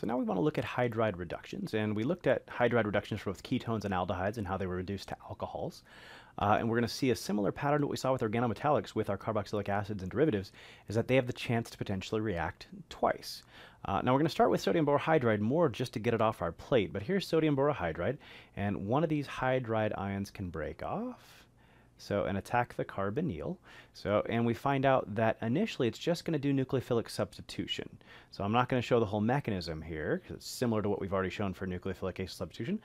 So now we want to look at hydride reductions, and we looked at hydride reductions for both ketones and aldehydes and how they were reduced to alcohols. Uh, and we're going to see a similar pattern to what we saw with organometallics with our carboxylic acids and derivatives, is that they have the chance to potentially react twice. Uh, now we're going to start with sodium borohydride more just to get it off our plate, but here's sodium borohydride, and one of these hydride ions can break off so, and attack the carbonyl. So, and we find out that initially it's just going to do nucleophilic substitution. So I'm not going to show the whole mechanism here because it's similar to what we've already shown for nucleophilic acid substitution.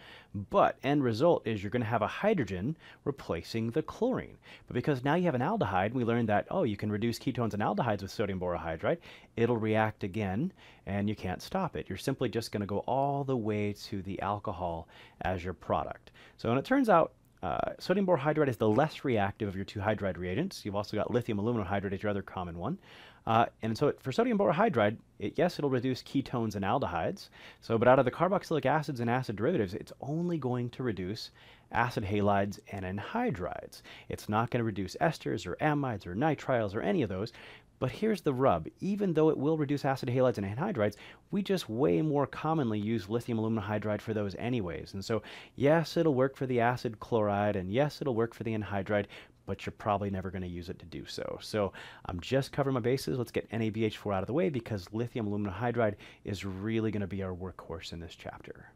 But end result is you're going to have a hydrogen replacing the chlorine. But because now you have an aldehyde, we learned that, oh, you can reduce ketones and aldehydes with sodium borohydride. It'll react again and you can't stop it. You're simply just going to go all the way to the alcohol as your product. So, and it turns out uh, sodium borohydride is the less reactive of your two hydride reagents. You've also got lithium aluminum hydride as your other common one. Uh, and so for sodium borohydride, it, yes, it'll reduce ketones and aldehydes. So, but out of the carboxylic acids and acid derivatives, it's only going to reduce acid halides and anhydrides. It's not going to reduce esters or amides or nitriles or any of those. But here's the rub. Even though it will reduce acid halides and anhydrides, we just way more commonly use lithium aluminum hydride for those anyways. And so, yes, it'll work for the acid chloride, and yes, it'll work for the anhydride, but you're probably never going to use it to do so. So I'm just covering my bases. Let's get NaBH4 out of the way because lithium aluminum hydride is really going to be our workhorse in this chapter.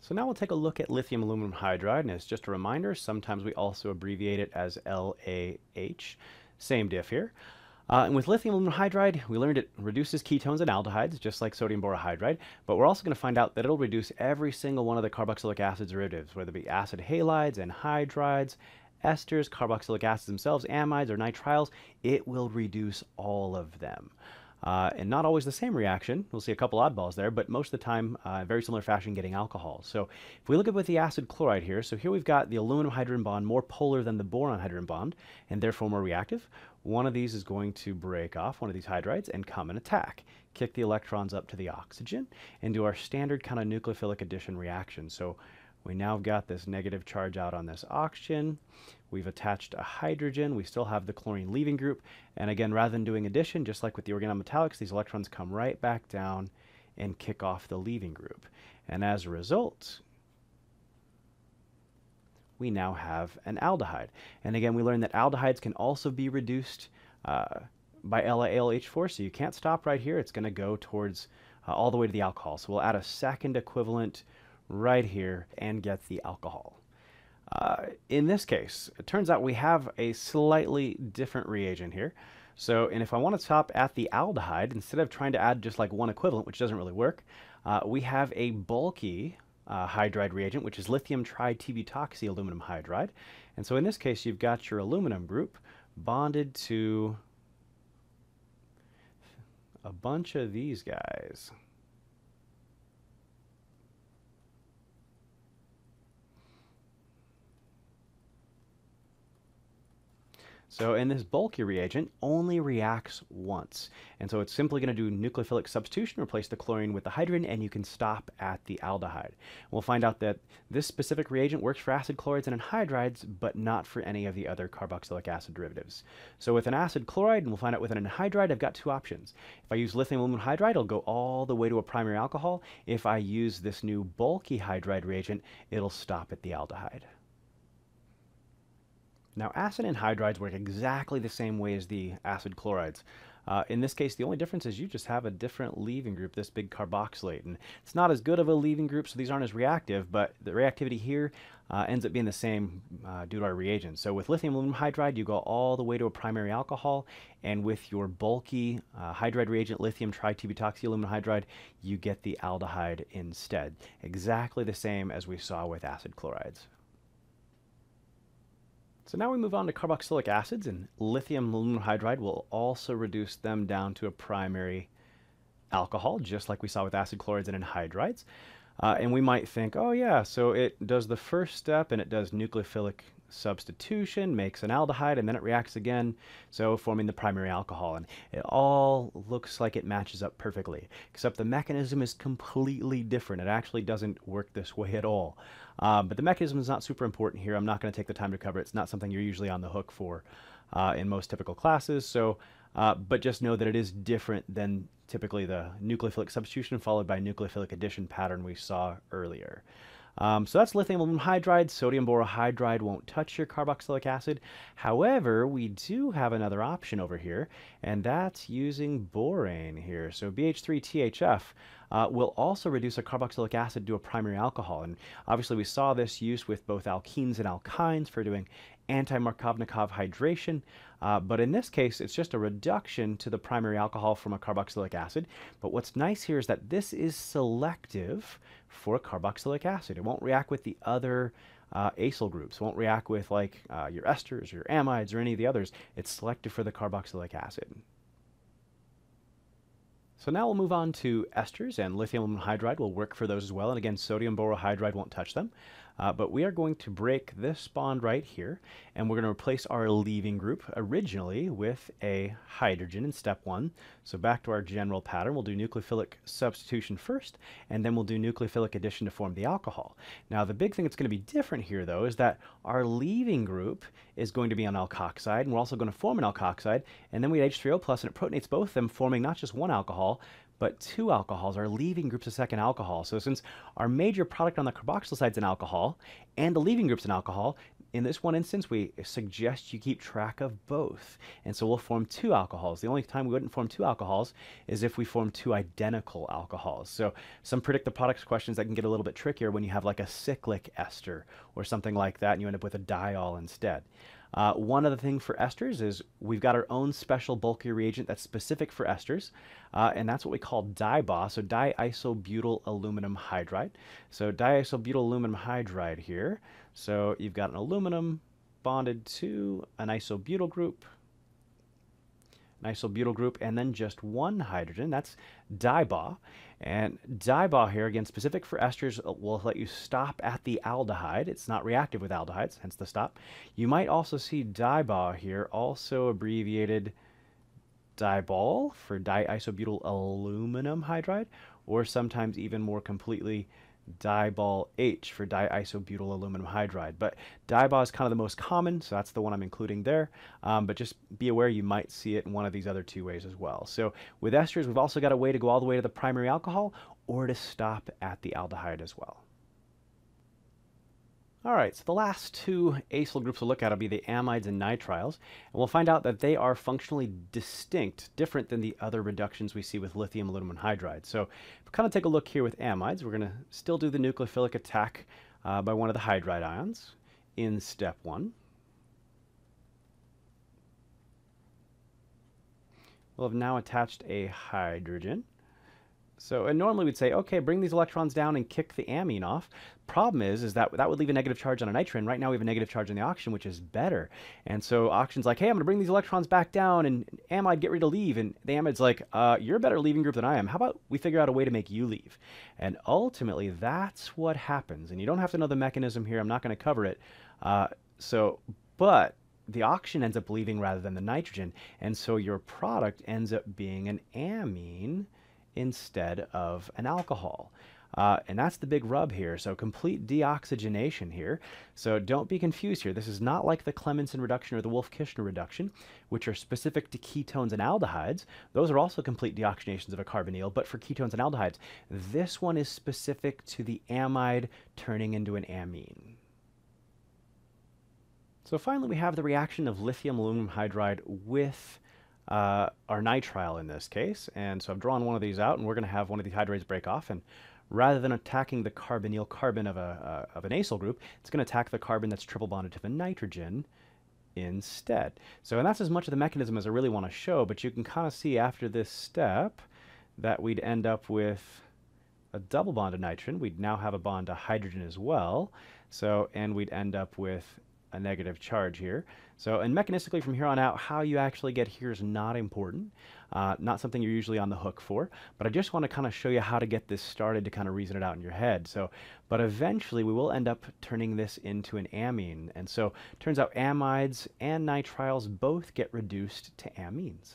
So now we'll take a look at lithium aluminum hydride, and as just a reminder, sometimes we also abbreviate it as LAH. Same diff here. Uh, and with lithium aluminum hydride, we learned it reduces ketones and aldehydes, just like sodium borohydride, but we're also going to find out that it'll reduce every single one of the carboxylic acid derivatives, whether it be acid halides anhydrides, esters, carboxylic acids themselves, amides, or nitriles, it will reduce all of them. Uh, and not always the same reaction. We'll see a couple oddballs there, but most of the time, uh, very similar fashion getting alcohol. So if we look at with the acid chloride here, so here we've got the aluminum hydrogen bond more polar than the boron hydrogen bond, and therefore more reactive. One of these is going to break off one of these hydrides and come and attack, kick the electrons up to the oxygen, and do our standard kind of nucleophilic addition reaction. So we now have got this negative charge out on this oxygen. We've attached a hydrogen. We still have the chlorine leaving group. And again, rather than doing addition, just like with the organometallics, these electrons come right back down and kick off the leaving group. And as a result, we now have an aldehyde. And again, we learned that aldehydes can also be reduced uh, by LiAlH4, so you can't stop right here. It's going to go towards uh, all the way to the alcohol. So we'll add a second equivalent right here and get the alcohol. Uh, in this case, it turns out we have a slightly different reagent here. So, and if I want to stop at the aldehyde, instead of trying to add just like one equivalent, which doesn't really work, uh, we have a bulky uh, hydride reagent, which is lithium tri-t-butoxy aluminum hydride. And so in this case, you've got your aluminum group bonded to a bunch of these guys. So, and this bulky reagent only reacts once. And so it's simply going to do nucleophilic substitution, replace the chlorine with the hydrogen, and you can stop at the aldehyde. We'll find out that this specific reagent works for acid chlorides and anhydrides, but not for any of the other carboxylic acid derivatives. So with an acid chloride, and we'll find out with an anhydride, I've got two options. If I use lithium aluminum hydride, it'll go all the way to a primary alcohol. If I use this new bulky hydride reagent, it'll stop at the aldehyde. Now, acid anhydrides work exactly the same way as the acid chlorides. Uh, in this case, the only difference is you just have a different leaving group, this big carboxylate. And it's not as good of a leaving group, so these aren't as reactive, but the reactivity here uh, ends up being the same uh, due to our reagents. So with lithium aluminum hydride, you go all the way to a primary alcohol, and with your bulky uh, hydride reagent, lithium tri-t-butoxy aluminum hydride, you get the aldehyde instead. Exactly the same as we saw with acid chlorides. So now we move on to carboxylic acids, and lithium aluminum hydride will also reduce them down to a primary alcohol, just like we saw with acid chlorides and anhydrides. Uh, and we might think, oh yeah, so it does the first step and it does nucleophilic substitution, makes an aldehyde, and then it reacts again, so forming the primary alcohol. And it all looks like it matches up perfectly, except the mechanism is completely different. It actually doesn't work this way at all. Uh, but the mechanism is not super important here. I'm not going to take the time to cover it. It's not something you're usually on the hook for uh, in most typical classes. So uh, but just know that it is different than typically the nucleophilic substitution followed by nucleophilic addition pattern we saw earlier. Um, so that's lithium aluminum hydride. Sodium borohydride won't touch your carboxylic acid. However, we do have another option over here, and that's using borane here. So BH3THF uh, will also reduce a carboxylic acid to a primary alcohol. And obviously we saw this use with both alkenes and alkynes for doing anti-Markovnikov hydration, uh, but in this case, it's just a reduction to the primary alcohol from a carboxylic acid. But what's nice here is that this is selective for carboxylic acid. It won't react with the other uh, acyl groups. It won't react with like uh, your esters, or your amides, or any of the others. It's selective for the carboxylic acid. So now we'll move on to esters, and lithium hydride will work for those as well. And again, sodium borohydride won't touch them. Uh, but we are going to break this bond right here, and we're going to replace our leaving group originally with a hydrogen in step one. So back to our general pattern, we'll do nucleophilic substitution first, and then we'll do nucleophilic addition to form the alcohol. Now the big thing that's going to be different here, though, is that our leaving group is going to be on alkoxide, and we're also going to form an alkoxide, and then we H3O plus, and it protonates both of them, forming not just one alcohol, but two alcohols are leaving groups of second alcohol. So since our major product on the carboxyl side is an alcohol, and the leaving group's an alcohol, in this one instance, we suggest you keep track of both. And so we'll form two alcohols. The only time we wouldn't form two alcohols is if we form two identical alcohols. So some predict the products questions that can get a little bit trickier when you have like a cyclic ester or something like that, and you end up with a diol instead. Uh, one other thing for esters is we've got our own special bulky reagent that's specific for esters, uh, and that's what we call DIBAH, so diisobutyl aluminum hydride. So diisobutyl aluminum hydride here. So you've got an aluminum bonded to an isobutyl group, an isobutyl group, and then just one hydrogen. That's DIBAH. And DIBAH here, again, specific for esters, will let you stop at the aldehyde. It's not reactive with aldehydes, hence the stop. You might also see DIBAH here, also abbreviated DIBAL for diisobutyl aluminum hydride, or sometimes even more completely DIBAL H for diisobutyl aluminum hydride. But DIBAL is kind of the most common, so that's the one I'm including there. Um, but just be aware you might see it in one of these other two ways as well. So with esters, we've also got a way to go all the way to the primary alcohol or to stop at the aldehyde as well. All right, so the last two acyl groups we'll look at will be the amides and nitriles, and we'll find out that they are functionally distinct, different than the other reductions we see with lithium aluminum hydride. So if we kind of take a look here with amides, we're going to still do the nucleophilic attack uh, by one of the hydride ions in step one. We'll have now attached a hydrogen. So, and normally we'd say, okay, bring these electrons down and kick the amine off. Problem is, is that that would leave a negative charge on a nitrogen. Right now we have a negative charge on the oxygen, which is better. And so oxygen's like, hey, I'm going to bring these electrons back down, and amide, get ready to leave. And the amide's like, uh, you're a better leaving group than I am. How about we figure out a way to make you leave? And ultimately, that's what happens. And you don't have to know the mechanism here. I'm not going to cover it. Uh, so, but the oxygen ends up leaving rather than the nitrogen. And so your product ends up being an amine instead of an alcohol. Uh, and that's the big rub here. So complete deoxygenation here. So don't be confused here. This is not like the Clemmensen reduction or the Wolff-Kishner reduction, which are specific to ketones and aldehydes. Those are also complete deoxygenations of a carbonyl, but for ketones and aldehydes. This one is specific to the amide turning into an amine. So finally, we have the reaction of lithium aluminum hydride with uh, our nitrile in this case. And so I've drawn one of these out, and we're going to have one of these hydrides break off. And rather than attacking the carbonyl carbon of, a, uh, of an acyl group, it's going to attack the carbon that's triple bonded to the nitrogen instead. So, and that's as much of the mechanism as I really want to show, but you can kind of see after this step that we'd end up with a double bond of nitrogen. We'd now have a bond to hydrogen as well. So, and we'd end up with a negative charge here. So, and mechanistically from here on out, how you actually get here is not important, uh, not something you're usually on the hook for, but I just want to kind of show you how to get this started to kind of reason it out in your head. So, but eventually we will end up turning this into an amine. And so turns out amides and nitriles both get reduced to amines.